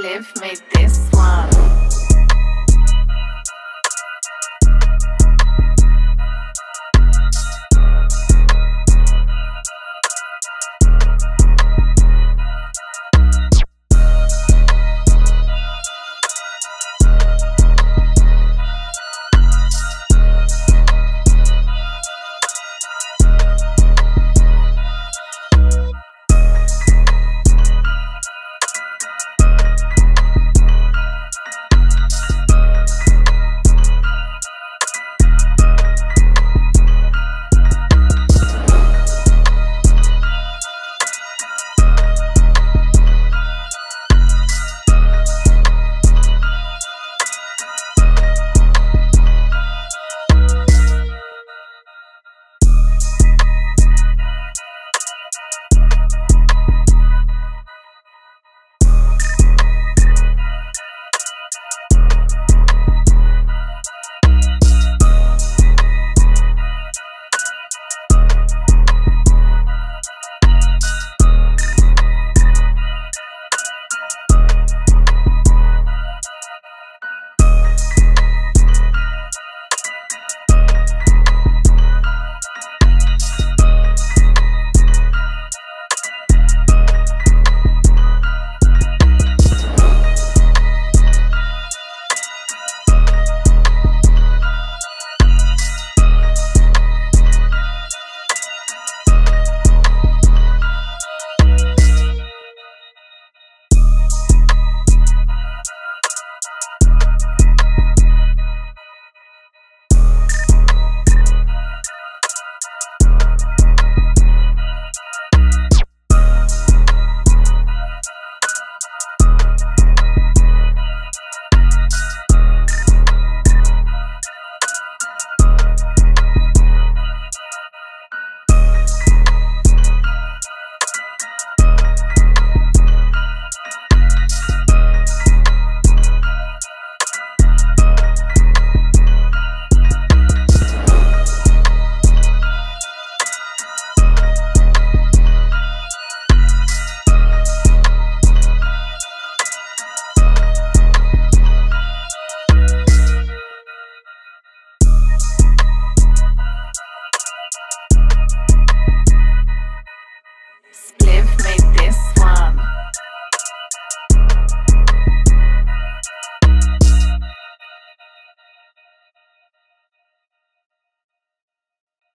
Live made this one.